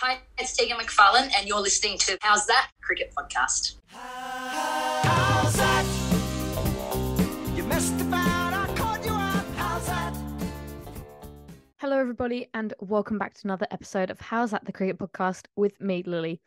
Hi, it's Tegan McPharlin, and you're listening to Howzat Cricket Podcast. How's that? You messed about, I caught you. How's that? Hello, everybody, and welcome back to another episode of Howzat the Cricket Podcast with me, Lily.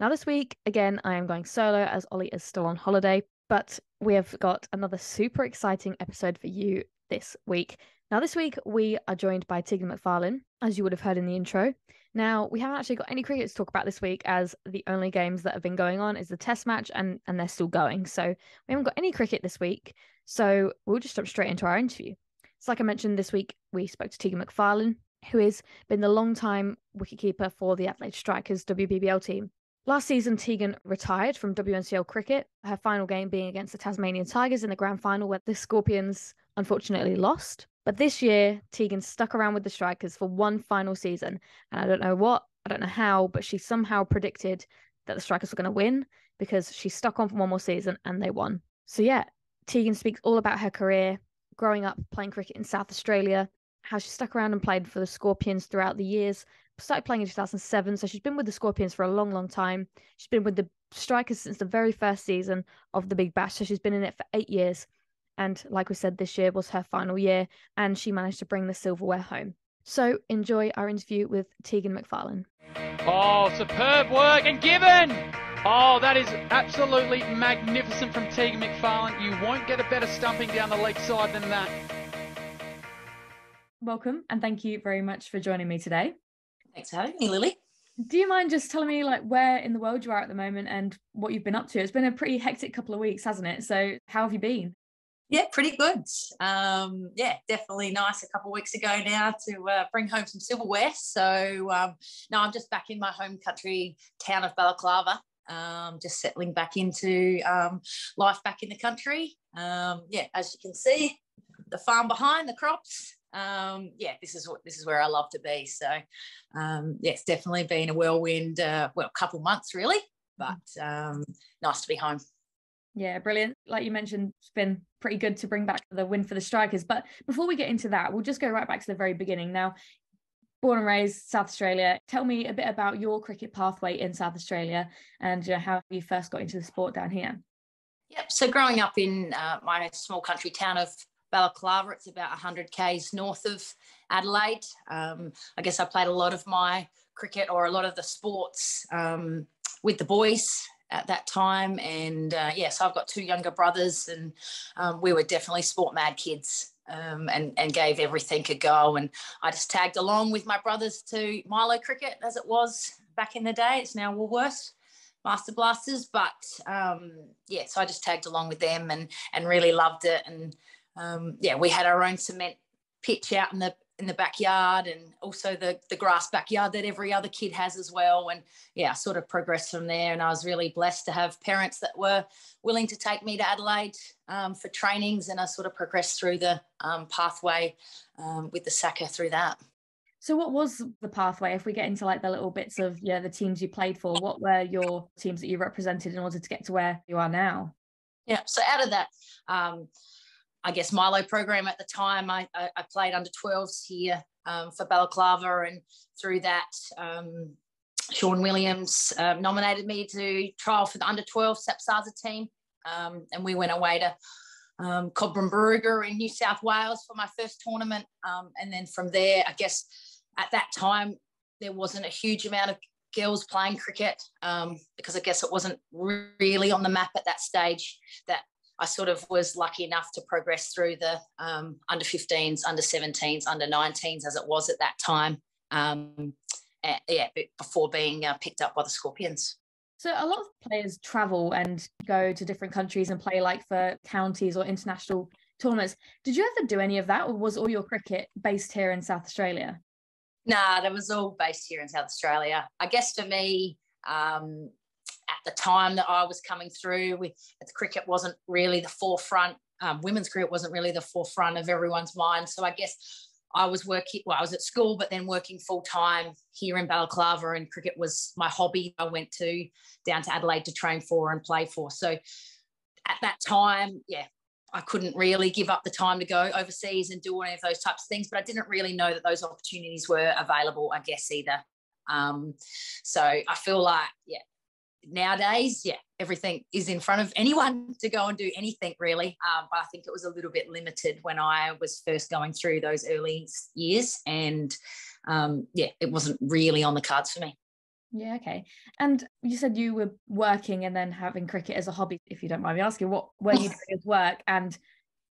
Now, this week, again, I am going solo as Ollie is still on holiday, but we have got another super exciting episode for you this week. Now, this week, we are joined by Tegan McPharlin, as you would have heard in the intro. Now, we haven't actually got any cricket to talk about this week as the only games that have been going on is the test match and, and they're still going. So we haven't got any cricket this week. So we'll just jump straight into our interview. So, like I mentioned, this week we spoke to Tegan McPharlin, who has been the long-time wicketkeeper for the Adelaide Strikers WBBL team. Last season, Tegan retired from WNCL cricket, her final game being against the Tasmanian Tigers in the grand final, where the Scorpions unfortunately lost. But this year, Tegan stuck around with the Strikers for one final season. And I don't know what, I don't know how, but she somehow predicted that the Strikers were going to win because she stuck on for one more season and they won. So, yeah, Tegan speaks all about her career, growing up playing cricket in South Australia, how she stuck around and played for the Scorpions throughout the years. Started playing in 2007, so she's been with the Scorpions for a long, long time. She's been with the Strikers since the very first season of the Big Bash, so she's been in it for eight years. And like we said, this year was her final year, and she managed to bring the silverware home. So enjoy our interview with Tegan McPharlin. Oh, superb work and given! Oh, that is absolutely magnificent from Tegan McPharlin. You won't get a better stumping down the leg side than that. Welcome, and thank you very much for joining me today. Thanks for having me, Lily. Do you mind just telling me like where in the world you are at the moment and what you've been up to? It's been a pretty hectic couple of weeks, hasn't it? So how have you been? Yeah, pretty good. Um, yeah, definitely nice. A couple weeks ago now to uh, bring home some silverware. So um, I'm just back in my home country town of Balaclava. Um, just settling back into um, life back in the country. Um, yeah, as you can see, the farm behind the crops. Um, yeah, this is what this is where I love to be. So um, yeah, it's definitely been a whirlwind. Uh, well, a couple months really, but um, nice to be home. Yeah, brilliant. Like you mentioned, it's been pretty good to bring back the win for the Strikers. But before we get into that, we'll just go right back to the very beginning. Now, born and raised South Australia, tell me a bit about your cricket pathway in South Australia and you know, how you first got into the sport down here. Yep. So growing up in uh, my small country town of Balaclava, it's about 100 k's north of Adelaide. Um, I guess I played a lot of my cricket or a lot of the sports um, with the boys at that time. And uh, yeah, so I've got two younger brothers, and um, we were definitely sport mad kids. Um, and, and gave everything a go. And I just tagged along with my brothers to Milo cricket as it was back in the day. It's now Woolworths Master Blasters, but um, yeah, so I just tagged along with them and and really loved it. And um, yeah, we had our own cement pitch out in the in the backyard and also the the grass backyard that every other kid has as well and yeah I sort of progressed from there and I was really blessed to have parents that were willing to take me to Adelaide um, for trainings and I sort of progressed through the um, pathway um, with the SACA through that. So what was the pathway if we get into like the little bits of yeah the teams you played for what were your teams that you represented in order to get to where you are now? Yeah so out of that um, I guess Milo program at the time. I, I, I played under 12s here um, for Balaclava, and through that, um, Sean Williams um, nominated me to trial for the under 12 SAPSASA team, um, and we went away to um, Cobram in New South Wales for my first tournament, um, and then from there, I guess at that time there wasn't a huge amount of girls playing cricket um, because I guess it wasn't really on the map at that stage that I sort of was lucky enough to progress through the um, under 15s, under 17s, under 19s as it was at that time. Um, yeah, before being uh, picked up by the Scorpions. So a lot of players travel and go to different countries and play like for counties or international tournaments. Did you ever do any of that, or was all your cricket based here in South Australia? Nah, that was all based here in South Australia. I guess for me, um, at the time that I was coming through with cricket wasn't really the forefront. Um, women's cricket wasn't really the forefront of everyone's mind. So I guess I was working, well, I was at school, but then working full time here in Balaclava, and cricket was my hobby. I went to down to Adelaide to train for and play for. So at that time, yeah, I couldn't really give up the time to go overseas and do any of those types of things, but I didn't really know that those opportunities were available, I guess, either Um, so I feel like, yeah, nowadays, yeah, everything is in front of anyone to go and do anything really. Um, but I think it was a little bit limited when I was first going through those early years. And um, yeah, it wasn't really on the cards for me. Yeah, okay. And you said you were working and then having cricket as a hobby. If you don't mind me asking, what were you doing as work? And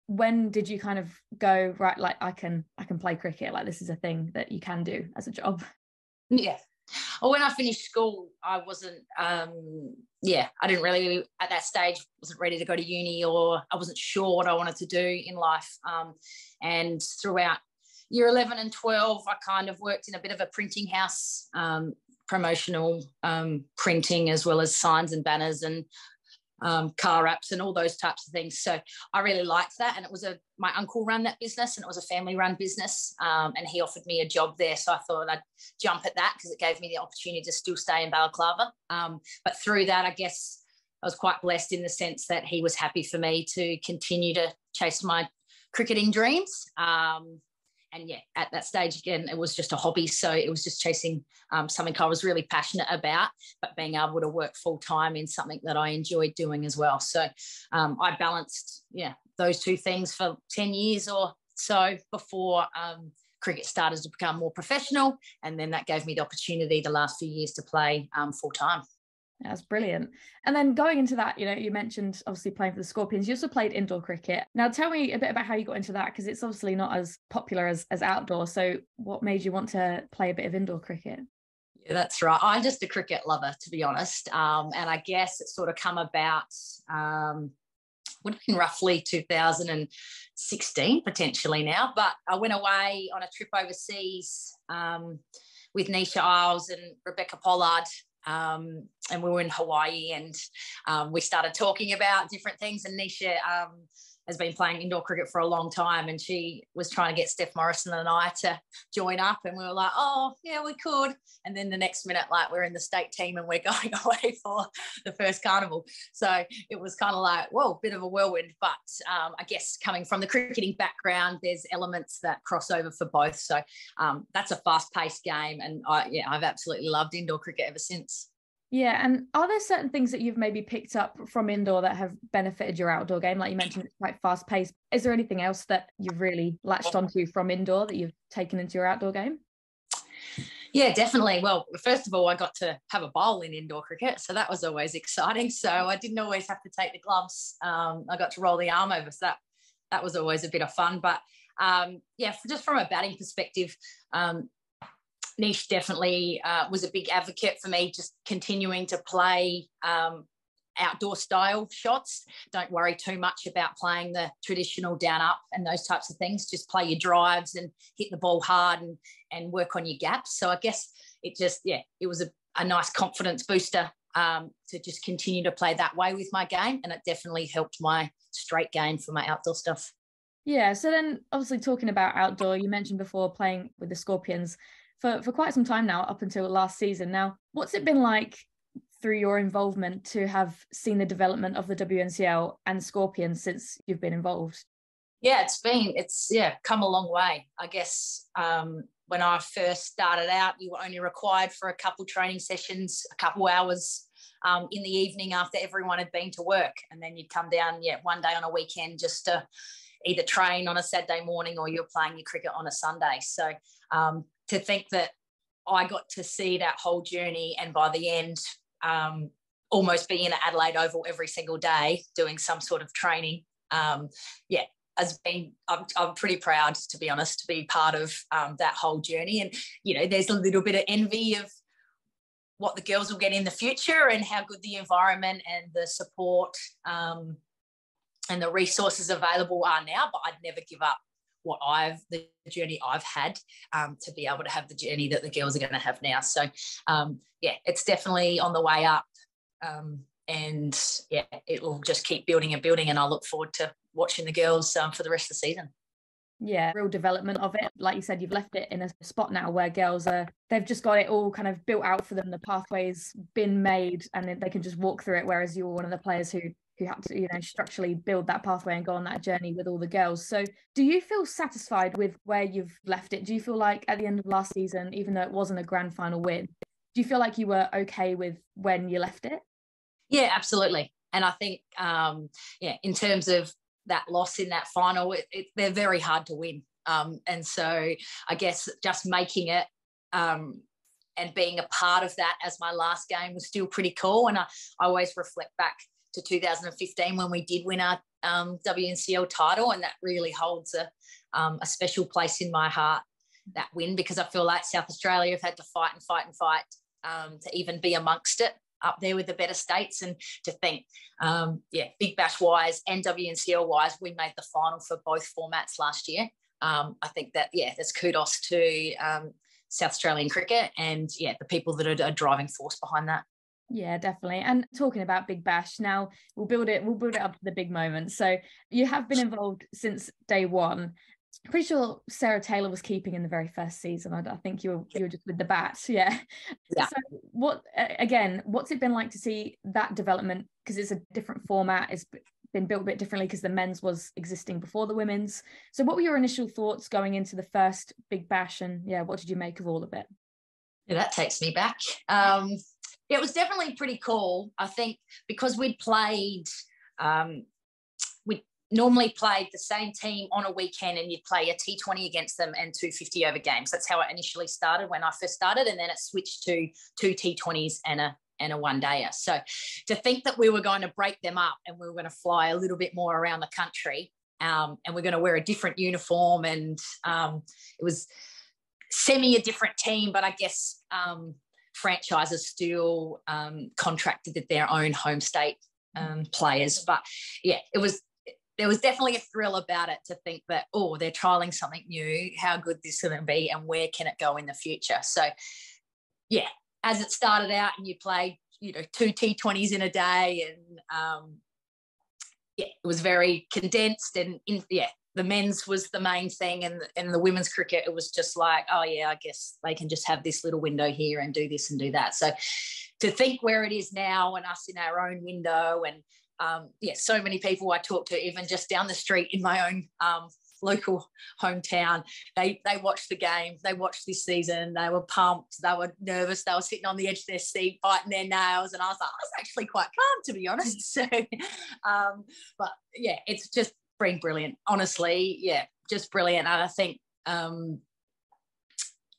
when did you kind of go right? Like I can, I can play cricket. Like this is a thing that you can do as a job. Yeah, well, when I finished school, I wasn't, um, yeah, I didn't really, at that stage, wasn't ready to go to uni or I wasn't sure what I wanted to do in life. Um, and throughout year 11 and 12, I kind of worked in a bit of a printing house, um, promotional um, printing, as well as signs and banners and um, car wraps and all those types of things. So I really liked that. And it was a, my uncle ran that business and it was a family run business. Um, and he offered me a job there. So I thought I'd jump at that because it gave me the opportunity to still stay in Balaclava. Um, but through that, I guess I was quite blessed in the sense that he was happy for me to continue to chase my cricketing dreams. Um, and yeah, at that stage again, it was just a hobby. So it was just chasing um, something I was really passionate about, but being able to work full time in something that I enjoyed doing as well. So um, I balanced, yeah, those two things for 10 years or so before um, cricket started to become more professional. And then that gave me the opportunity the last few years to play um, full time. That's brilliant. And then going into that, you know, you mentioned obviously playing for the Scorpions. You also played indoor cricket. Now, tell me a bit about how you got into that because it's obviously not as popular as, as outdoor. So, what made you want to play a bit of indoor cricket? Yeah, that's right. I'm just a cricket lover, to be honest. Um, and I guess it's sort of come about, um, would have been roughly 2016 potentially now. But I went away on a trip overseas um, with Nisha Isles and Rebecca Pollard um, and we were in Hawaii and um, we started talking about different things. And Nisha um, has been playing indoor cricket for a long time and she was trying to get Steph Morrison and I to join up and we were like, oh yeah, we could. And then the next minute, like we're in the state team and we're going away for the first carnival. So it was kind of like, whoa, bit of a whirlwind. But um, I guess coming from the cricketing background, there's elements that cross over for both. So um, that's a fast paced game. And I, yeah, I've absolutely loved indoor cricket ever since. Yeah, and are there certain things that you've maybe picked up from indoor that have benefited your outdoor game? Like you mentioned, it's quite fast paced. Is there anything else that you've really latched onto from indoor that you've taken into your outdoor game? Yeah, definitely. Well, first of all, I got to have a bowl in indoor cricket, so that was always exciting. So I didn't always have to take the gloves. Um, I got to roll the arm over, so that that was always a bit of fun. But um, yeah, just from a batting perspective, um, Niche definitely uh, was a big advocate for me just continuing to play um, outdoor style shots. Don't worry too much about playing the traditional down up and those types of things. Just play your drives and hit the ball hard and, and work on your gaps. So I guess it just, yeah, it was a, a nice confidence booster um, to just continue to play that way with my game. And it definitely helped my straight game for my outdoor stuff. Yeah. So then, obviously, talking about outdoor, you mentioned before playing with the Scorpions for, for quite some time now, up until last season. Now, what's it been like through your involvement to have seen the development of the WNCL and Scorpions since you've been involved? Yeah, it's been, it's, yeah, come a long way. I guess um, when I first started out, you were only required for a couple training sessions, a couple hours um, in the evening after everyone had been to work. And then you'd come down, yeah, one day on a weekend just to either train on a Saturday morning or you're playing your cricket on a Sunday. So um, to think that I got to see that whole journey and by the end, um, almost be in Adelaide Oval every single day doing some sort of training. Um, yeah, has been I'm, I'm pretty proud to be honest to be part of um, that whole journey and you know there's a little bit of envy of what the girls will get in the future and how good the environment and the support um, and the resources available are now but i'd never give up what I've the journey I've had um, to be able to have the journey that the girls are going to have now. So um, yeah, it's definitely on the way up, um, and yeah, it will just keep building and building. And I look forward to watching the girls um, for the rest of the season. Yeah, real development of it. Like you said, you've left it in a spot now where girls are, they've just got it all kind of built out for them. The pathway's been made and they can just walk through it. Whereas you're one of the players who who had to, you know, structurally build that pathway and go on that journey with all the girls. So, do you feel satisfied with where you've left it? Do you feel like at the end of last season, even though it wasn't a grand final win, do you feel like you were okay with when you left it? Yeah, absolutely. And I think, um, yeah, in terms of that loss in that final, it, it, they're very hard to win. Um, and so I guess just making it um, and being a part of that as my last game was still pretty cool. And I, I always reflect back to 2015 when we did win our um, WNCL title, and that really holds a, um, a special place in my heart. That win because I feel like South Australia have had to fight and fight and fight um, to even be amongst it up there with the better states and to think um, yeah big bash wise and wncl wise we made the final for both formats last year um, i think that yeah that's kudos to um, south australian cricket and yeah the people that are a driving force behind that yeah, definitely. And talking about Big Bash, now we'll build it, we'll build it up to the big moment. So you have been involved since day one. Pretty sure Sarah Taylor was keeping in the very first season. I, I think you were you were just with the bats, yeah. Yeah. So what again? What's it been like to see that development? Because it's a different format. It's been built a bit differently because the men's was existing before the women's. So what were your initial thoughts going into the first Big Bash? And yeah, what did you make of all of it? Yeah, that takes me back. Um, it was definitely pretty cool. I think because we'd played, um, we normally played the same team on a weekend and you'd play a T20 against them and two 50 over games. That's how it initially started when I first started. And then it switched to two T20s and a and a one dayer. So to think that we were going to break them up and we were going to fly a little bit more around the country um, and we're going to wear a different uniform and um, it was semi a different team, but I guess um, franchises still um, contracted their own home state um, players. But yeah, it was there was definitely a thrill about it to think that oh they're trialing something new. How good this going to be, and where can it go in the future? So yeah, as it started out, and you played you know two T20s in a day, and um, yeah, it was very condensed and in, yeah, the men's was the main thing and and the women's cricket it was just like oh yeah i guess they can just have this little window here and do this and do that. So to think where it is now and us in our own window and um, yeah so many people i talk to even just down the street in my own um, local hometown they they watched the game they watched this season they were pumped they were nervous they were sitting on the edge of their seat biting their nails and i was like i was actually quite calm to be honest. So um, but yeah it's just been brilliant. Honestly, yeah, just brilliant. And I think, um,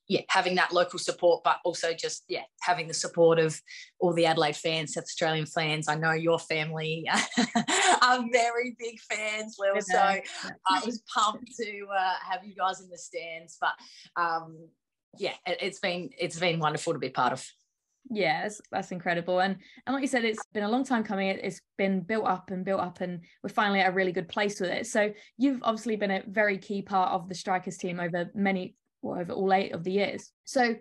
yeah, having that local support, but also just yeah, having the support of all the Adelaide fans, South Australian fans. I know your family are very big fans, Lil. So I was pumped to uh, have you guys in the stands. But um, yeah, it, it's been it's been wonderful to be part of yeah that's incredible. And and like you said it's been a long time coming. It's been built up and built up and we're finally at a really good place with it. So you've obviously been a very key part of the strikers team over many well, over all eight of the years. So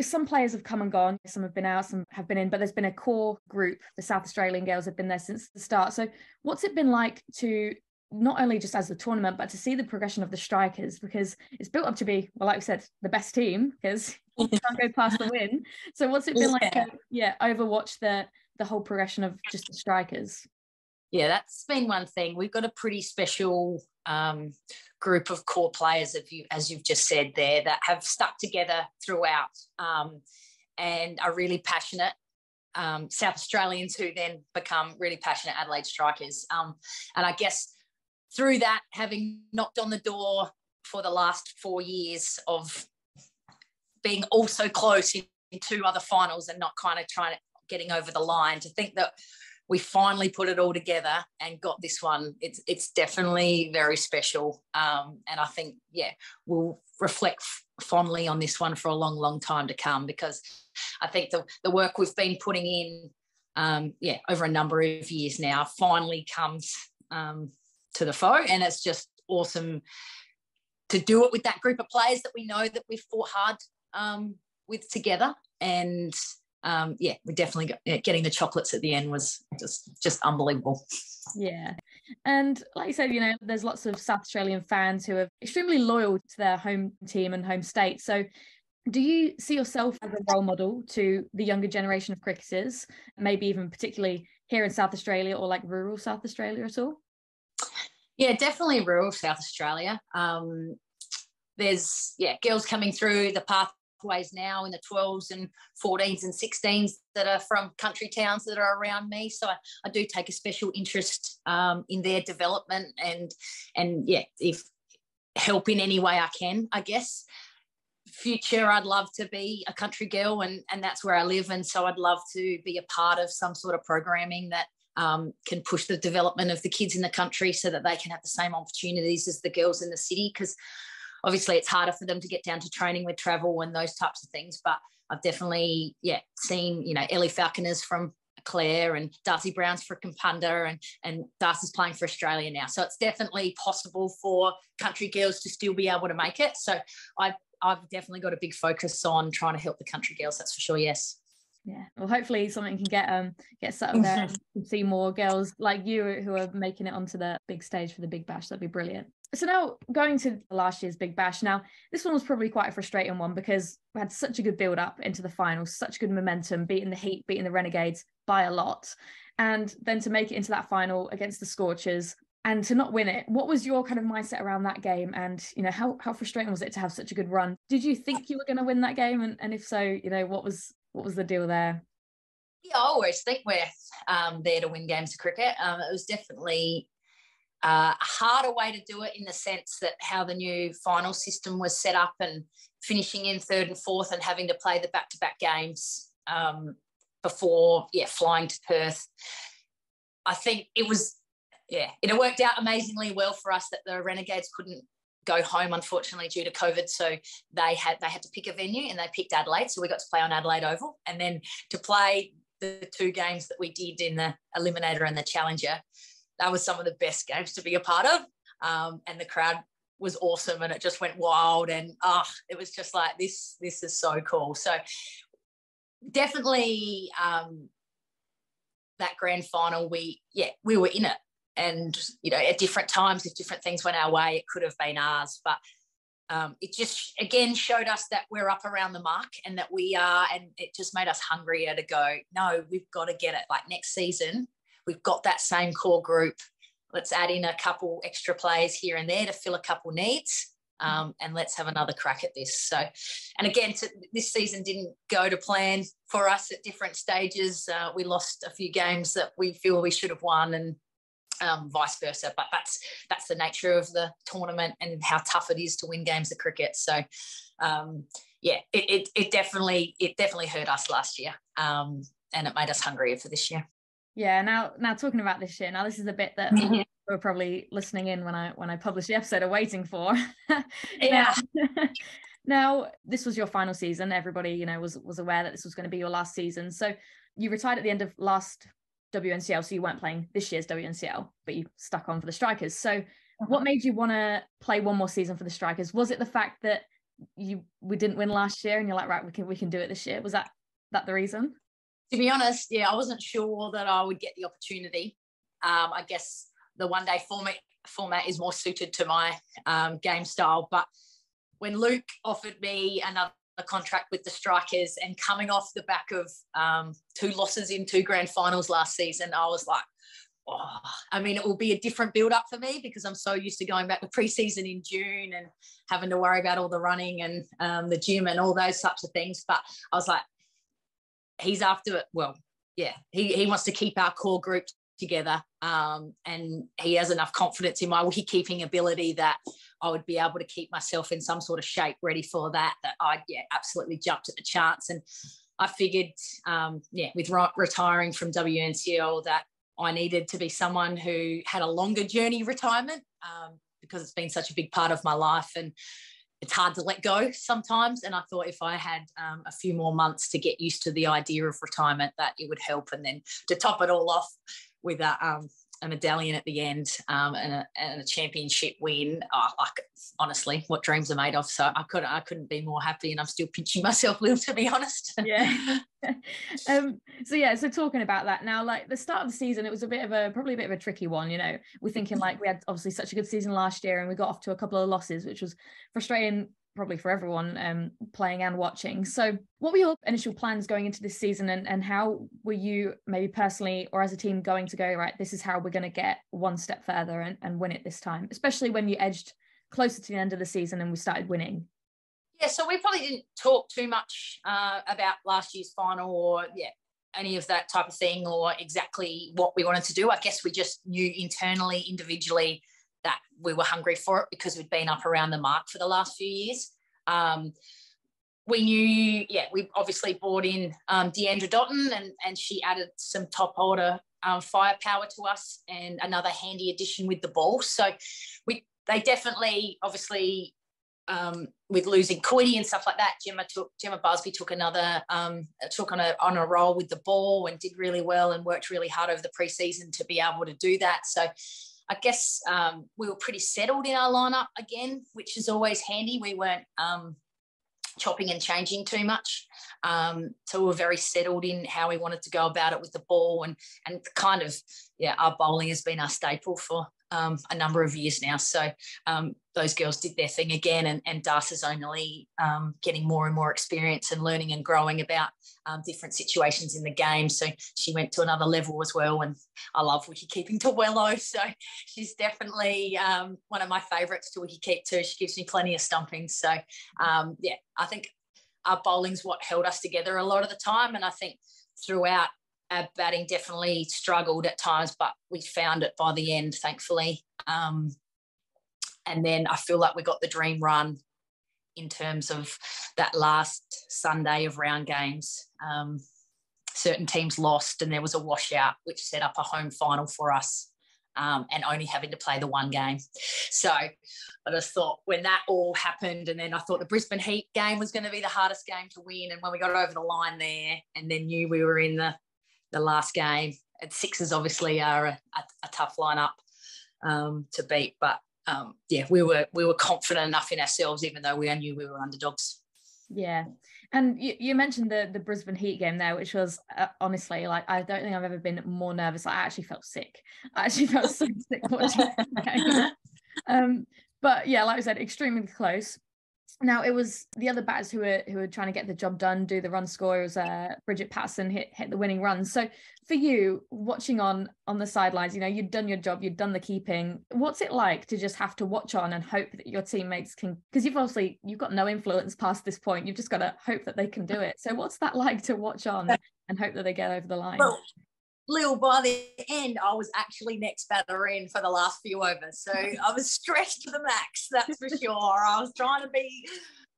some players have come and gone some have been out some have been in but there's been a core group the south australian girls have been there since the start. So what's it been like to not only just as the tournament, but to see the progression of the strikers because it's built up to be, well, like we said, the best team because you can't go past the win. So what's it been like? To, yeah, overwatch the the whole progression of just the strikers. Yeah, that's been one thing. We've got a pretty special um, group of core players, of you, as you've just said there, that have stuck together throughout um, and are really passionate um, South Australians who then become really passionate Adelaide strikers. Um, and I guess through that, having knocked on the door for the last four years of being also close in, in two other finals and not kind of trying to getting over the line, to think that we finally put it all together and got this one. It's it's definitely very special, um, and I think yeah, we'll reflect fondly on this one for a long, long time to come because I think the the work we've been putting in, um, yeah, over a number of years now, finally comes um, to the foe. And it's just awesome to do it with that group of players that we know that we've fought hard um, with together. And um, yeah, we're definitely got, getting the chocolates at the end was just just unbelievable. Yeah, and like you said, you know, there's lots of South Australian fans who are extremely loyal to their home team and home state. So Do you see yourself as a role model to the younger generation of cricketers, maybe even particularly here in South Australia or like rural South Australia at all? Yeah, definitely rural South Australia. Um, there's yeah girls coming through the pathways now in the 12s and 14s and 16s that are from country towns that are around me so i, I do take a special interest um, in their development and and yeah if help in any way i can i guess future i'd love to be a country girl and and that's where i live and so i'd love to be a part of some sort of programming that um, can push the development of the kids in the country so that they can have the same opportunities as the girls in the city because obviously it's harder for them to get down to training with travel and those types of things. But I've definitely, yeah, seen, you know, Ellie Falconer's from Clare and Darcie Brown's for Kapunda and, and Darcie's playing for Australia now. So it's definitely possible for country girls to still be able to make it. So I've, I've definitely got a big focus on trying to help the country girls. That's for sure. Yes. Yeah. Well, hopefully something can get um get set up there and see more girls like you who are making it onto the big stage for the Big Bash. That'd be brilliant. So now going to last year's Big Bash. Now this one was probably quite a frustrating one because we had such a good build up into the finals, such good momentum, beating the Heat, beating the Renegades by a lot, and then to make it into that final against the Scorchers and to not win it. What was your kind of mindset around that game? And you know how how frustrating was it to have such a good run? Did you think you were going to win that game? And, and if so, you know what was what was the deal there? Yeah, I always think we're um, there to win games of cricket. Um, it was definitely uh, a harder way to do it in the sense that how the new final system was set up and finishing in third and fourth and having to play the back-to-back games um, before yeah flying to Perth. I think it was yeah it worked out amazingly well for us that the Renegades couldn't go home unfortunately due to COVID. So they had they had to pick a venue and they picked Adelaide. So we got to play on Adelaide Oval and then to play the two games that we did in the Eliminator and the Challenger that was some of the best games to be a part of. Um, and the crowd was awesome and it just went wild and oh, it was just like this this is so cool so definitely um, that grand final we yeah we were in it and you know at different times if different things went our way it could have been ours but um, it just again showed us that we're up around the mark and that we are and it just made us hungrier to go no we've got to get it like next season we've got that same core group. Let's add in a couple extra players here and there to fill a couple needs. Um, and let's have another crack at this. So, and again, to, this season didn't go to plan for us at different stages. Uh, we lost a few games that we feel we should have won, and um, vice versa. But that's that's the nature of the tournament and how tough it is to win games of cricket. So, um, yeah, it, it, it definitely it definitely hurt us last year, um, and it made us hungrier for this year. Yeah, now now talking about this year, now this is the bit that we're probably listening in when I when I publish the episode are waiting for. yeah. now, this was your final season. Everybody, you know, was was aware that this was going to be your last season. So you retired at the end of last WNCL, so you weren't playing this year's WNCL, but you stuck on for the Strikers. So uh-huh. what made you want to play one more season for the Strikers? Was it the fact that you we didn't win last year and you're like, right, we can we can do it this year? Was that that the reason? to be honest, yeah, I wasn't sure that I would get the opportunity. Um, I guess the one day format format is more suited to my um, game style. But when Luke offered me another contract with the Strikers and coming off the back of um, two losses in two grand finals last season, I was like, oh, I mean, it will be a different build up for me because I'm so used to going back to preseason in June and having to worry about all the running and um, the gym and all those types of things. But I was like, he's after it. Well, yeah, he, he wants to keep our core group together. Um, and he has enough confidence in my keeping ability that I would be able to keep myself in some sort of shape ready for that, that I'd, yeah, absolutely jumped at the chance. And I figured, um, yeah, with re- retiring from WNCL that I needed to be someone who had a longer journey retirement um, because it's been such a big part of my life. And it's hard to let go sometimes. And I thought if I had um, a few more months to get used to the idea of retirement, that it would help. And then to top it all off with a, um, a medallion at the end um, and, a, and, a, championship win. Oh, like honestly, what dreams are made of. So I couldn't I couldn't be more happy, and I'm still pinching myself a little to be honest. Yeah. um. So yeah. So talking about that now, like the start of the season, it was a bit of a probably a bit of a tricky one. You know, we're thinking like we had obviously such a good season last year, and we got off to a couple of losses, which was frustrating probably for everyone um, playing and watching. So, what were your initial plans going into this season, and, and how were you, maybe personally or as a team, going to go, right, this is how we're going to get one step further and, and win it this time, especially when you edged closer to the end of the season and we started winning? Yeah, so we probably didn't talk too much uh, about last year's final or, yeah, any of that type of thing or exactly what we wanted to do. I guess we just knew internally, individually, that we were hungry for it because we'd been up around the mark for the last few years. Um, we knew, yeah, we obviously brought in um, Deandra Dottin and, and she added some top order um, firepower to us and another handy addition with the ball. So we they definitely, obviously, um, with losing Coity and stuff like that, Gemma took Gemma Barsby took another um, took on a on a roll with the ball and did really well and worked really hard over the preseason to be able to do that. So I guess um, we were pretty settled in our lineup again, which is always handy. We weren't um, chopping and changing too much. Um, so we were very settled in how we wanted to go about it with the ball and and kind of yeah, our bowling has been our staple for um, a number of years now. So um, those girls did their thing again, and, and is only um, getting more and more experience and learning and growing about um, different situations in the game. So she went to another level as well, and I love wicket keeping to Wello. So she's definitely um, one of my favourites to wicket keep too. She gives me plenty of stumping. So um, yeah, I think our bowling's what held us together a lot of the time, and I think throughout our batting definitely struggled at times, but we found it by the end, thankfully. Um, and then I feel like we got the dream run in terms of that last Sunday of round games. Um, certain teams lost, and there was a washout, which set up a home final for us. Um, and only having to play the one game. So I just thought when that all happened, and then I thought the Brisbane Heat game was going to be the hardest game to win. And when we got over the line there, and then knew we were in the the last game. And Sixers obviously are a, a, a tough lineup um, to beat, but um, yeah, we were we were confident enough in ourselves, even though we knew we were underdogs. Yeah, and you, you mentioned the the Brisbane Heat game there, which was uh, honestly like I don't think I've ever been more nervous. I actually felt sick. I actually felt so sick watching. um, but yeah, like I said, extremely close. Now it was the other batters who were who were trying to get the job done, do the run score. It was uh, Bridget Patterson hit hit the winning run. So for you, watching on on the sidelines, you know you'd done your job, you'd done the keeping. What's it like to just have to watch on and hope that your teammates can? Because you've obviously you've got no influence past this point. You've just got to hope that they can do it. So what's that like to watch on and hope that they get over the line? Well, Lil, by the end, I was actually next batter in for the last few overs. So I was stressed to the max, that's for sure. I was trying to be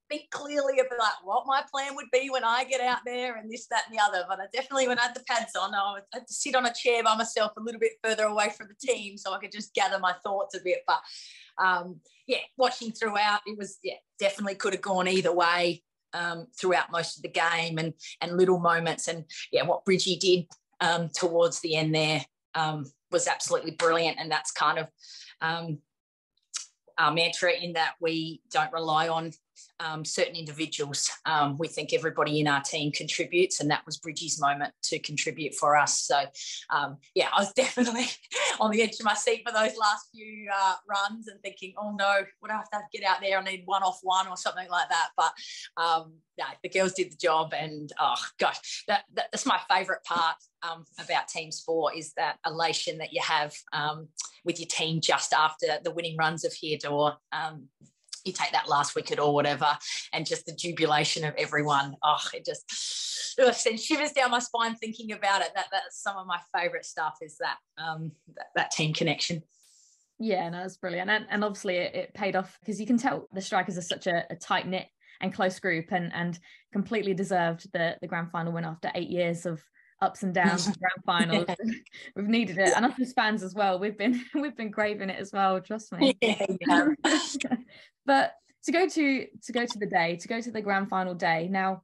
think clearly about what my plan would be when I get out there and this, that, and the other. But I definitely, when I had the pads on, I had to sit on a chair by myself a little bit further away from the team so I could just gather my thoughts a bit. But um, yeah, watching throughout, it was, yeah, definitely could have gone either way. Um, throughout most of the game and and little moments and yeah what Bridgie did um, towards the end there um, was absolutely brilliant. And that's kind of um, our mantra in that we don't rely on um, certain individuals. Um, we think everybody in our team contributes, and that was Bridgie's moment to contribute for us. So, um, yeah, I was definitely on the edge of my seat for those last few uh, runs and thinking, oh no, would I have to get out there? I need one off one or something like that. But um, yeah, the girls did the job, and oh gosh, that, that that's my favourite part um, about team sport is that elation that you have um, with your team just after the winning runs of or um, you take that last wicket or whatever, and just the jubilation of everyone. Oh, it just ugh, sends shivers down my spine thinking about it. That that's some of my favourite stuff is that, um, that that team connection. Yeah, no, that's brilliant, and, and obviously it, it paid off because you can tell the strikers are such a, a tight knit and close group, and and completely deserved the the grand final win after eight years of ups and downs grand finals we've needed it and us as fans as well we've been we've been craving it as well trust me yeah, yeah. But to go to to go to the day, to go to the grand final day. Now,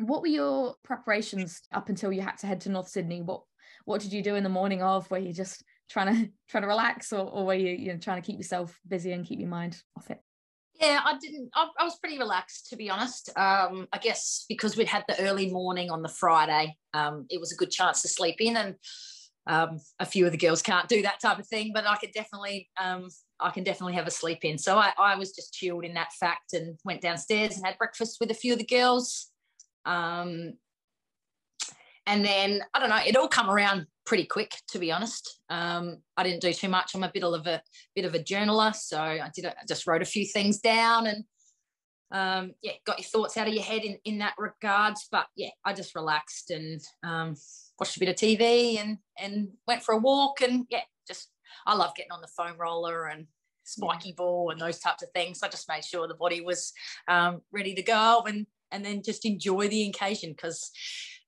what were your preparations up until you had to head to North Sydney? What what did you do in the morning of? Were you just trying to trying to relax, or, or were you you know trying to keep yourself busy and keep your mind off it? Yeah, I didn't. I, I was pretty relaxed, to be honest. Um, I guess because we'd had the early morning on the Friday, um, it was a good chance to sleep in, and um, a few of the girls can't do that type of thing. But I could definitely um, I can definitely have a sleep in. So I, I was just chilled in that fact and went downstairs and had breakfast with a few of the girls. Um, and then I don't know, it all come around pretty quick, to be honest. Um, I didn't do too much. I'm a bit of a bit of a journaler, so I did. I just wrote a few things down and um, yeah, got your thoughts out of your head in in that regards. But yeah, I just relaxed and um, watched a bit of TV and and went for a walk and yeah, just I love getting on the foam roller and spiky ball and those types of things. So I just made sure the body was um, ready to go and and then just enjoy the occasion because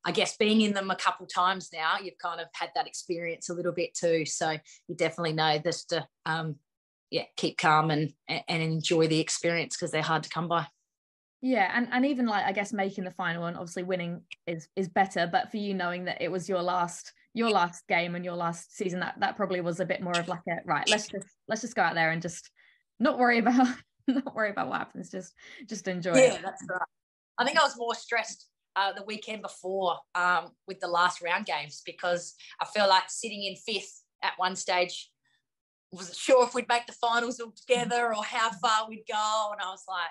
I guess being in them a couple times now, you've kind of had that experience a little bit too. So you definitely know this to um, yeah keep calm and and enjoy the experience because they're hard to come by. Yeah, and and even like I guess making the final one, obviously winning is is better. But for you knowing that it was your last your last game and your last season, that that probably was a bit more of like a right. Let's just let's just go out there and just not worry about not worry about what happens. Just just enjoy. It. Yeah, it. that's right. I think I was more stressed uh, the weekend before um, with the last round games because I feel like sitting in fifth at one stage wasn't sure if we'd make the finals all together or how far we'd go, and I was like,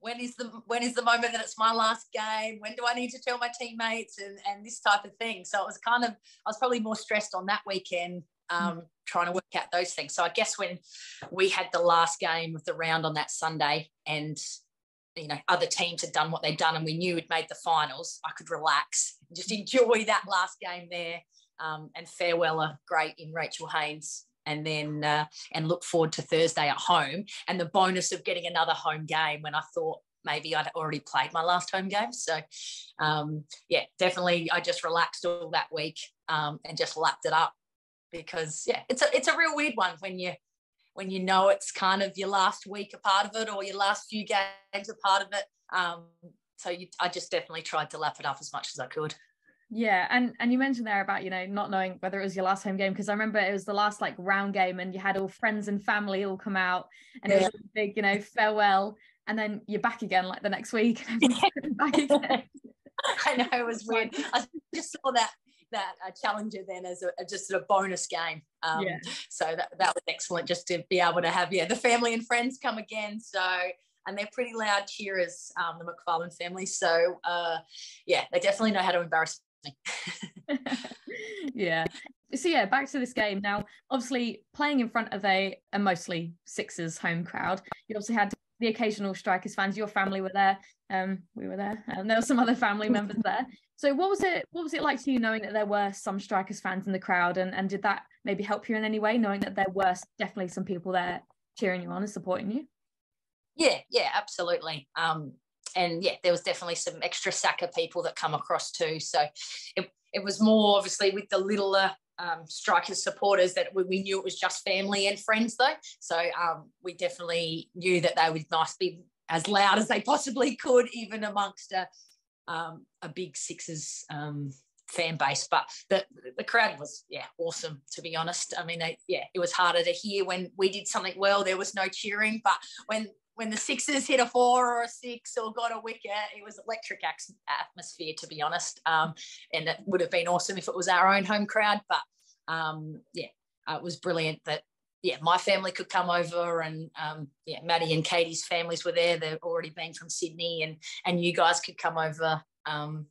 when is the when is the moment that it's my last game? When do I need to tell my teammates and and this type of thing? So it was kind of I was probably more stressed on that weekend um, trying to work out those things. So I guess when we had the last game of the round on that Sunday and you know other teams had done what they'd done and we knew we'd made the finals i could relax just enjoy that last game there. Um, and farewell a great in rachel haynes. And then uh, and look forward to thursday at home and the bonus of getting another home game when i thought maybe i'd already played my last home game. So um, yeah definitely i just relaxed all that week um, and just lapped it up because yeah it's a it's a real weird one when you when you know it's kind of your last week a part of it or your last few games a part of it. Um, so you, I just definitely tried to lap it up as much as I could. Yeah, and and you mentioned there about you know not knowing whether it was your last home game because I remember it was the last like round game and you had all friends and family all come out and yeah. it was a big you know farewell and then you're back again like the next week back again. I know it was weird. I just saw that that uh, challenger then as a, just a bonus game. Um, yeah. So that, that was excellent just to be able to have yeah the family and friends come again. So and they're pretty loud cheerers, um, the McPharlin family. So uh, yeah, they definitely know how to embarrass me. yeah. So yeah, back to this game now. Obviously, playing in front of a, a mostly Sixers home crowd, you obviously had the occasional Strikers fans. Your family were there. Um, we were there, and there were some other family members there. So what was it what was it like to you knowing that there were some Strikers fans in the crowd and, and did that maybe help you in any way knowing that there were definitely some people there cheering you on and supporting you? Yeah, yeah, absolutely. Um, and yeah, there was definitely some extra SACA people that come across too. So it, it was more obviously with the littler um, strikers supporters that we, we, knew it was just family and friends though. So um, we definitely knew that they would nice be as loud as they possibly could, even amongst a, um, a big Sixers um, fan base. But the the crowd was yeah awesome to be honest. I mean, they, yeah, it was harder to hear when we did something well. There was no cheering, but when when the Sixers hit a four or a six or got a wicket, it was electric atmosphere to be honest. Um, and it would have been awesome if it was our own home crowd. But um, yeah, uh, it was brilliant that yeah, my family could come over, and um, yeah, Maddie and Katie's families were there. They've already been from Sydney, and and you guys could come over, um,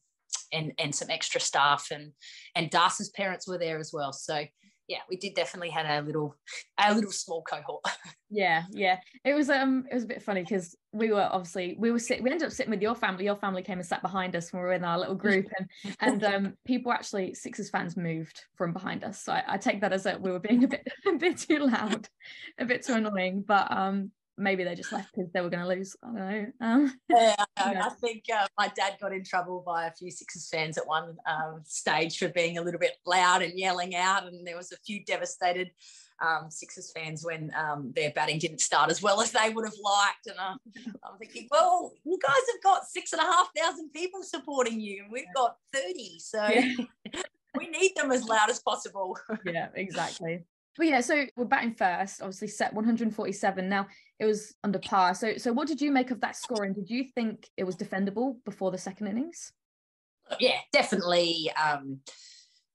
and and some extra staff, and and Darcie's parents were there as well. So yeah, we did definitely had a little a little small cohort. yeah, yeah. It was um it was a bit funny because we were obviously we were sit we ended up sitting with your family. Your family came and sat behind us when we were in our little group and and um people actually Sixers fans moved from behind us. So I, I take that as that we were being a bit a bit too loud, a bit too annoying. But um maybe they just left because they were going to lose. I don't know. Um, yeah, I, I think uh, my dad got in trouble by a few Sixers fans at one um, stage for being a little bit loud and yelling out, and there was a few devastated um, Sixers fans when um, their batting didn't start as well as they would have liked. And uh, I'm thinking, well, you guys have got six and a half thousand people supporting you, and we've got 30. So yeah. we need them as loud as possible. yeah, exactly. But yeah, so we're batting first, obviously set 147. Now it was under par. So so what did you make of that scoring? Did you think it was defendable before the second innings? Yeah, definitely. Um,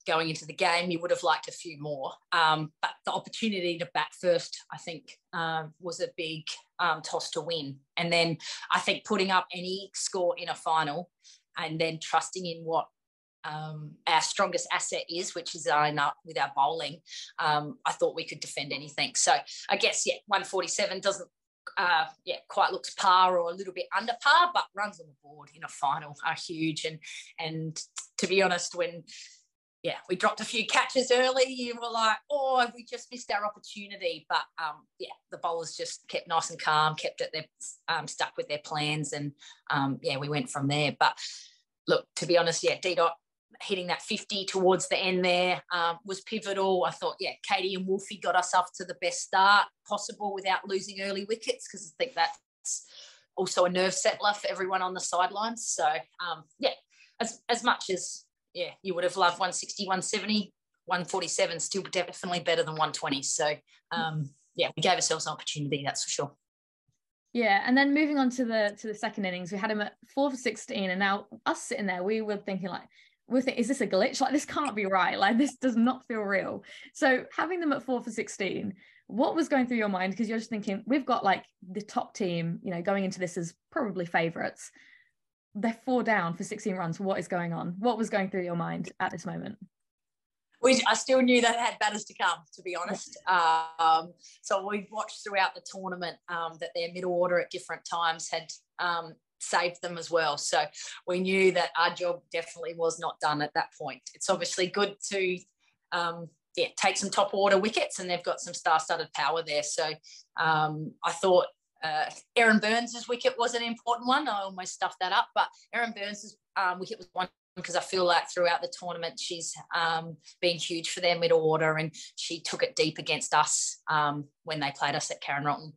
going into the game. You would have liked a few more, um, but the opportunity to bat first, I think, um, was a big um, toss to win. And then I think putting up any score in a final, and then trusting in what um, our strongest asset is, which is our with our bowling. Um, I thought we could defend anything. So I guess yeah, 147 doesn't uh, yeah quite looks par or a little bit under par, but runs on the board in a final are huge. And and to be honest, when yeah, we dropped a few catches early. You were like, oh, we just missed our opportunity. But um, yeah, the bowlers just kept nice and calm, kept it, they um, stuck with their plans, and um, yeah, we went from there. But look, to be honest, yeah, D dot hitting that 50 towards the end there um, was pivotal. I thought, yeah, Katie and Wolfie got us off to the best start possible without losing early wickets because I think that's also a nerve settler for everyone on the sidelines. So, um, yeah, as, as much as, yeah, you would have loved 160, 170, 147, still definitely better than 120. So, um, yeah, we gave ourselves an opportunity, that's for sure. Yeah, and then moving on to the to the second innings, we had him at four for sixteen, and now us sitting there, we were thinking like, we think, is this a glitch? Like this can't be right. Like this does not feel real. So having them at four for 16, what was going through your mind? Because you're just thinking, we've got like the top team, you know, going into this as probably favourites. They're four down for 16 runs. What is going on? What was going through your mind at this moment? We, I still knew they had batters to come, to be honest. Um, so we've watched throughout the tournament um, that their middle order at different times had um, saved them as well. So we knew that our job definitely was not done at that point. It's obviously good to um, yeah, take some top order wickets, and they've got some star-studded power there. So um, I thought uh, Erin Burns's wicket was an important one. I almost stuffed that up, but Erin Burns's um, wicket was one because I feel like throughout the tournament she's um, been huge for their middle order and she took it deep against us um, when they played us at Karen Rolton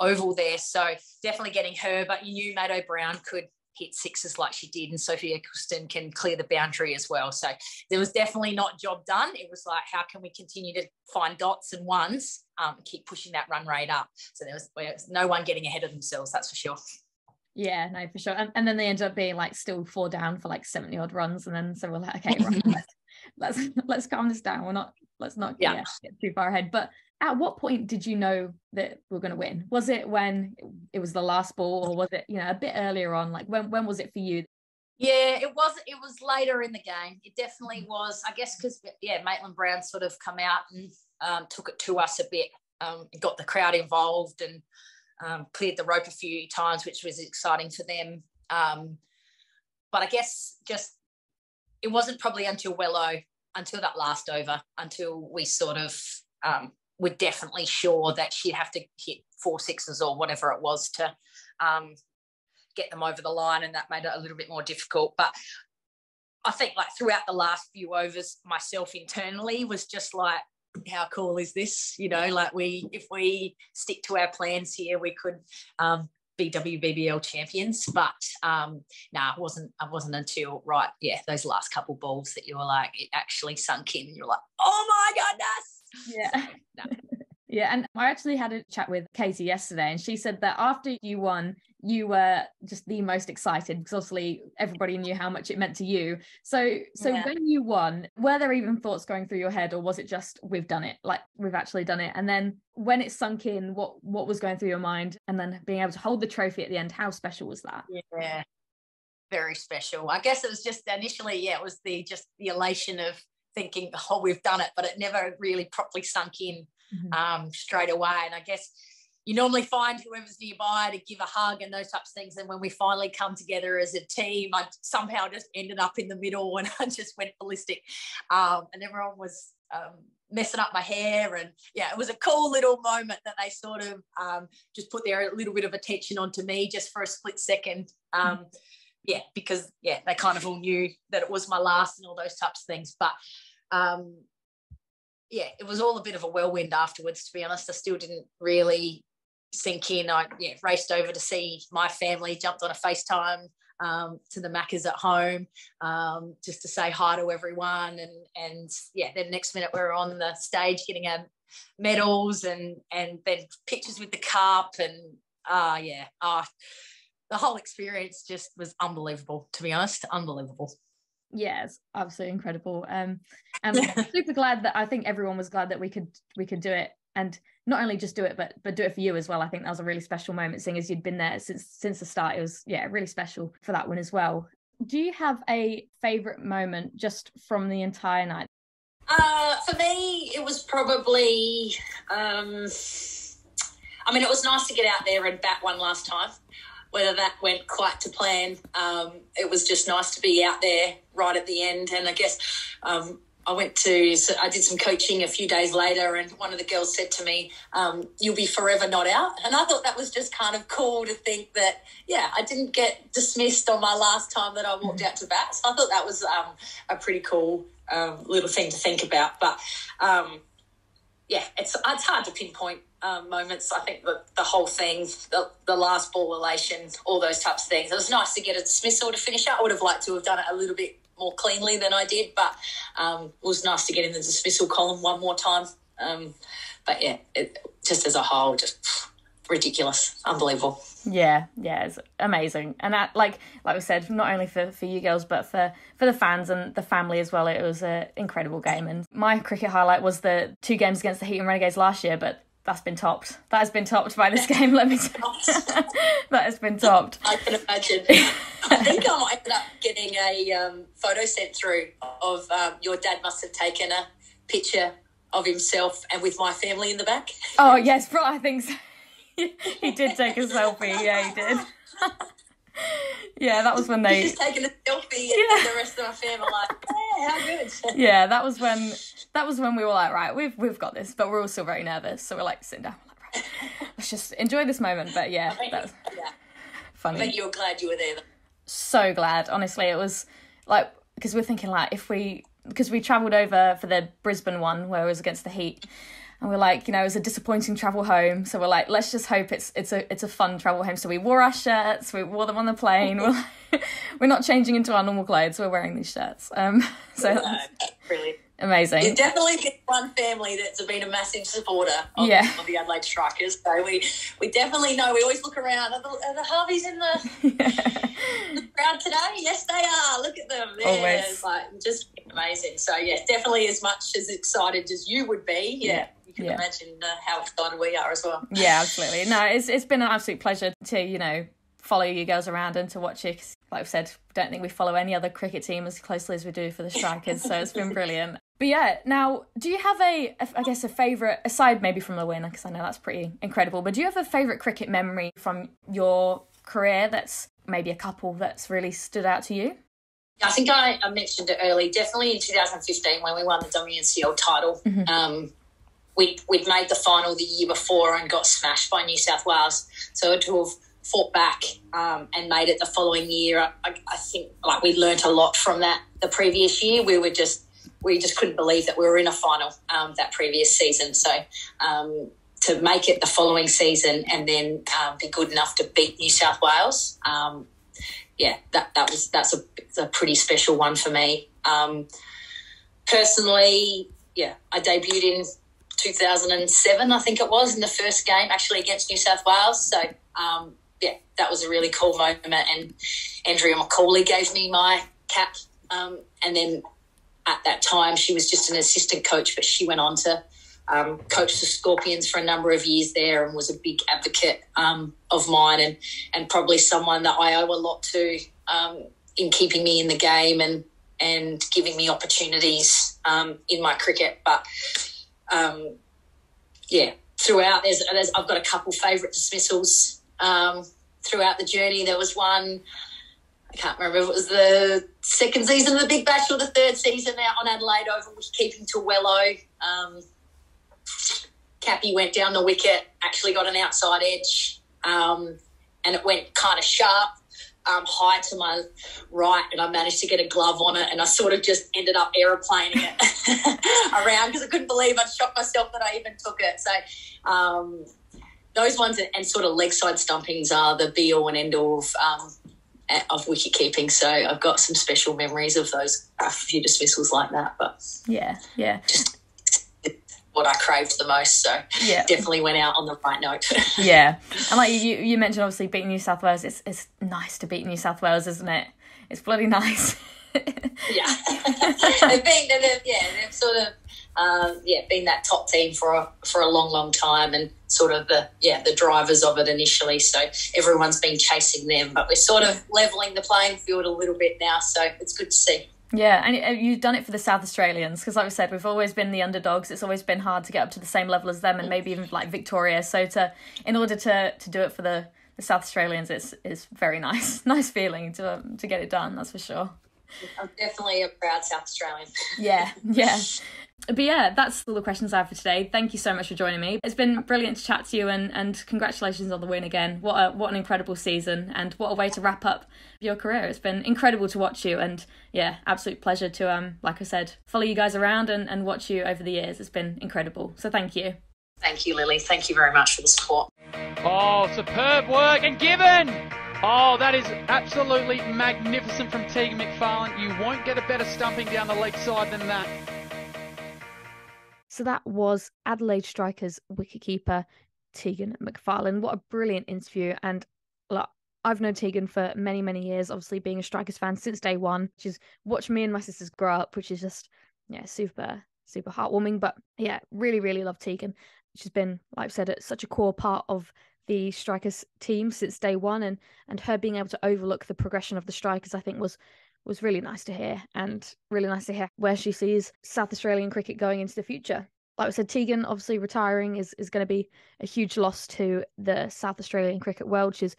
Oval there. So definitely getting her, but you knew Maitlan Brown could hit sixes like she did and Sophie Ecclestone can clear the boundary as well. So there was definitely not job done. It was like, how can we continue to find dots and ones, um, keep pushing that run rate up? So there was, there was no one getting ahead of themselves, that's for sure. Yeah, no, for sure. And, and then they end up being like still four down for like 70 odd runs. And then so we're like, okay, right, let's, let's let's calm this down. We're not let's not yeah. yeah. get too far ahead. But at what point did you know that we are going to win? Was it when it was the last ball, or was it you know a bit earlier on? Like when when was it for you? Yeah, it was. It was later in the game. It definitely mm. was. I guess because yeah, Maitlan Brown sort of come out and um, took it to us a bit, um, got the crowd involved, and um, cleared the rope a few times, which was exciting for them. Um, but I guess just it wasn't probably until Wello, until that last over, until we sort of um, were definitely sure that she'd have to hit four sixes or whatever it was to um, get them over the line, and that made it a little bit more difficult. But I think like throughout the last few overs, myself internally was just like, how cool is this? You know, like we, if we stick to our plans here, we could um, be WBBL champions. But um, no, nah, it wasn't. It wasn't until right, yeah, those last couple balls that you were like, it actually sunk in, and you're like, oh my goodness. Yeah. Yeah, and I actually had a chat with Katie yesterday, and she said that after you won, you were just the most excited because obviously everybody knew how much it meant to you. So, so yeah. when you won, were there even thoughts going through your head, or was it just we've done it, like we've actually done it? And then when it sunk in, what what was going through your mind? And then being able to hold the trophy at the end, how special was that? Yeah, very special. I guess it was just initially, yeah, it was the just the elation of thinking, oh, we've done it, but it never really properly sunk in mm-hmm. um, straight away. And I guess you normally find whoever's nearby to give a hug and those types of things. And when we finally come together as a team, I somehow just ended up in the middle and I just went ballistic. Um, and everyone was um, messing up my hair. And yeah, it was a cool little moment that they sort of um, just put their little bit of attention onto me just for a split second. Um, mm-hmm. Yeah, because yeah, they kind of all knew that it was my last and all those types of things. But um, yeah, it was all a bit of a whirlwind afterwards, to be honest. I still didn't really sink in. I yeah, raced over to see my family, jumped on a FaceTime um, to the Maccas at home um, just to say hi to everyone. And and yeah, then next minute we are on the stage getting our medals and and then pictures with the cup and uh yeah, uh, the whole experience just was unbelievable, to be honest, unbelievable. Yeah, it's absolutely incredible. Um, and super glad that I think everyone was glad that we could we could do it, and not only just do it, but but do it for you as well. I think that was a really special moment, seeing as you'd been there since since the start. It was yeah, really special for that one as well. Do you have a favorite moment just from the entire night? Uh, for me, it was probably. Um, I mean, it was nice to get out there and bat one last time. Whether that went quite to plan, um, it was just nice to be out there right at the end. And I guess um, I went to, so I did some coaching a few days later, and one of the girls said to me, um, You'll be forever not out. And I thought that was just kind of cool to think that, yeah, I didn't get dismissed on my last time that I walked out to bat. So I thought that was um, a pretty cool um, little thing to think about. But um, yeah, it's, it's hard to pinpoint um, moments. I think the, the whole thing, the, the last ball elation, all those types of things. It was nice to get a dismissal to finish out. I would have liked to have done it a little bit more cleanly than I did, but um, it was nice to get in the dismissal column one more time. Um, but yeah, it, just as a whole, just ridiculous, unbelievable. Yeah, yeah, it's amazing, and that, like like we said, not only for, for you girls, but for for the fans and the family as well. It was an incredible game, and my cricket highlight was the two games against the Heat and Renegades last year. But that's been topped. That has been topped by this game. Let me tell you. that has been topped. I can imagine. I think I might end up getting a um, photo sent through of um, your dad must have taken a picture of himself and with my family in the back. Oh yes, bro. I think so. he did take a selfie. Yeah, he did. yeah, that was when they He's taking a selfie yeah. and the rest of my family like, yeah, how good. yeah, that was when that was when we were like, right, we've we've got this, but we're all still very nervous. So we're like sitting down, like, right, let's just enjoy this moment. But yeah, that's yeah. funny. But you're glad you were there. Though. So glad, honestly, it was like because we're thinking like if we because we travelled over for the Brisbane one where it was against the Heat and we're like, you know, it was a disappointing travel home. So we're like, let's just hope it's it's a it's a fun travel home. So we wore our shirts, we wore them on the plane. we're like, we're not changing into our normal clothes. We're wearing these shirts. Um, so brilliant. Amazing. You've definitely been one family that's been a massive supporter of, yeah. of the Adelaide Strikers. So we, we definitely know. We always look around. Are the, are the Harveys in the, yeah. the crowd today? Yes, they are. Look at them. Always. Like just amazing. So yeah, definitely as much as excited as you would be. Yeah. you can yeah. imagine uh, how excited we are as well. Yeah, absolutely. No, it's it's been an absolute pleasure to you know follow you girls around and to watch you. Cause, like I've said, don't think we follow any other cricket team as closely as we do for the Strikers, so it's been brilliant. But yeah, now, do you have a, I guess, a favourite, aside maybe from the win, because I know that's pretty incredible, but do you have a favourite cricket memory from your career that's maybe a couple that's really stood out to you? I think I, I mentioned it early, definitely in 2015 when we won the WNCL title. Mm-hmm. Um, we'd, we'd made the final the year before and got smashed by New South Wales. So to have fought back um, and made it the following year, I, I, think like we learnt a lot from that the previous year. We were just we just couldn't believe that we were in a final um, that previous season. So um, to make it the following season and then um, be good enough to beat New South Wales, um, yeah, that that was that's a, a pretty special one for me. Um, personally, yeah, I debuted in 2007, I think it was, in the first game actually against New South Wales. So um, yeah, that was a really cool moment. And Andrea McCauley gave me my cap. Um, and then at that time, she was just an assistant coach, but she went on to um, coach the Scorpions for a number of years there and was a big advocate um, of mine and, and probably someone that I owe a lot to um, in keeping me in the game and, and giving me opportunities um, in my cricket. But um, yeah, throughout, there's, there's, I've got a couple favourite dismissals um, throughout the journey. There was one I can't remember if it was the second season of the Big Bash or the third season out on Adelaide Oval, was keeping to Wello. Cappy went down the wicket, actually got an outside edge, um, and it went kind of sharp, um, high to my right, and I managed to get a glove on it, and I sort of just ended up aeroplaning it around because I couldn't believe I'd shot myself that I even took it. So um, those ones and sort of leg side stumpings are the be all and end all of um, of wicket keeping. So I've got some special memories of those a few dismissals like that. But yeah, yeah, just what I craved the most. So yeah, definitely went out on the right note. yeah, and like you, you mentioned, obviously beating New South Wales. It's it's nice to beat New South Wales, isn't it? It's bloody nice. yeah, they've been, they've, yeah, they've sort of, um, yeah, been that top team for a, for a long, long time, and sort of the yeah the drivers of it initially. So everyone's been chasing them, but we're sort of leveling the playing field a little bit now. So it's good to see. Yeah, and you've done it for the South Australians because, like we said, we've always been the underdogs. It's always been hard to get up to the same level as them, and maybe even like Victoria. So to, in order to to do it for the, the South Australians, it's is very nice, nice feeling to um, to get it done. That's for sure. I'm definitely a proud South Australian. yeah, yeah. But yeah, that's all the questions I have for today. Thank you so much for joining me. It's been brilliant to chat to you and, and congratulations on the win again. What a what an incredible season and what a way to wrap up your career. It's been incredible to watch you and yeah, absolute pleasure to um like I said, follow you guys around and, and watch you over the years. It's been incredible. So thank you. Thank you, Lily. Thank you very much for the support. Oh, superb work and given. Oh, that is absolutely magnificent from Tegan McPharlin. You won't get a better stumping down the leg side than that. So that was Adelaide Strikers wicketkeeper Tegan McPharlin. What a brilliant interview. And look, I've known Tegan for many, many years, obviously being a Strikers fan since day one. She's watched me and my sisters grow up, which is just, yeah, super, super heartwarming. But yeah, really, really love Tegan. She's been, like I said, such a core part of the Strikers team since day one and and her being able to overlook the progression of the Strikers, I think was was really nice to hear and really nice to hear where she sees South Australian cricket going into the future. Like I said, Tegan obviously retiring is, is going to be a huge loss to the South Australian cricket world. She's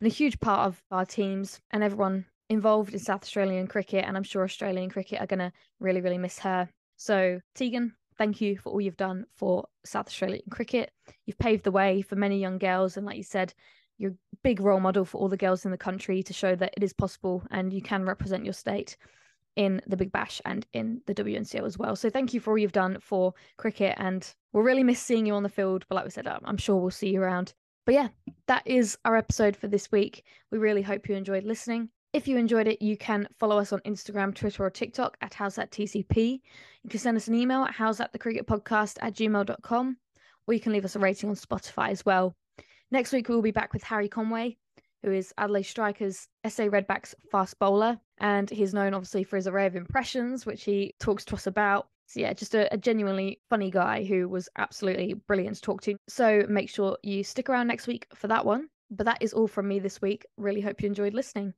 been a huge part of our teams and everyone involved in South Australian cricket, and I'm sure Australian cricket are going to really, really miss her. So, Tegan, thank you for all you've done for South Australian cricket. You've paved the way for many young girls, and like you said, you're a big role model for all the girls in the country to show that it is possible and you can represent your state in the Big Bash and in the WNCL as well. So thank you for all you've done for cricket, and we'll really miss seeing you on the field. But like we said, I'm sure we'll see you around. But yeah, that is our episode for this week. We really hope you enjoyed listening. If you enjoyed it, you can follow us on Instagram, Twitter, or TikTok at Howzat TCP. You can send us an email at Howzat The Cricket Podcast at gmail.com, or you can leave us a rating on Spotify as well. Next week, we will be back with Harry Conway, who is Adelaide Strikers SA Redbacks fast bowler. And he's known obviously for his array of impressions, which he talks to us about. So, yeah, just a, a, genuinely funny guy who was absolutely brilliant to talk to. So, make sure you stick around next week for that one. But that is all from me this week. Really hope you enjoyed listening.